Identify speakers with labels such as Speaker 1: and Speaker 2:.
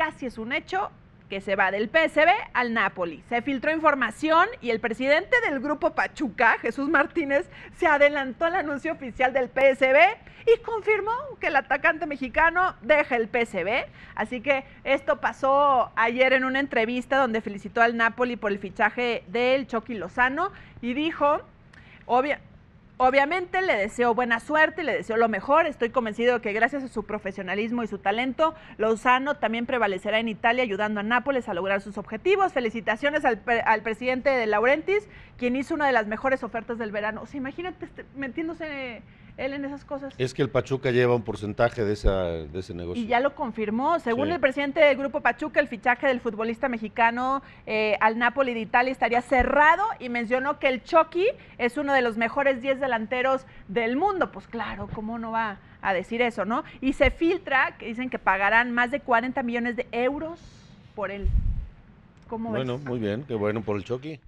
Speaker 1: casi es un hecho que se va del PSB al Napoli. Se filtró información y el presidente del grupo Pachuca, Jesús Martínez, se adelantó al anuncio oficial del PSB y confirmó que el atacante mexicano deja el PSB. Así que esto pasó ayer en una entrevista donde felicitó al Napoli por el fichaje del Chucky Lozano y dijo, obvia, Obviamente le deseo buena suerte, le deseo lo mejor. Estoy convencido que gracias a su profesionalismo y su talento, Lozano también prevalecerá en Italia ayudando a Nápoles a lograr sus objetivos. Felicitaciones al, al presidente de Laurentis, quien hizo una de las mejores ofertas del verano. O sea, imagínate este, metiéndose él en esas cosas.
Speaker 2: Es que el Pachuca lleva un porcentaje de, esa, de ese negocio.
Speaker 1: Y ya lo confirmó. Según sí. el presidente del Grupo Pachuca, el fichaje del futbolista mexicano eh, al Napoli de Italia estaría cerrado y mencionó que el Chucky es uno de los mejores 10 delanteros del mundo. Pues claro, ¿cómo no va a decir eso, no? Y se filtra, que dicen que pagarán más de 40 millones de euros por él. ¿Cómo
Speaker 2: bueno,
Speaker 1: ves?
Speaker 2: muy bien, qué bueno por el Chucky.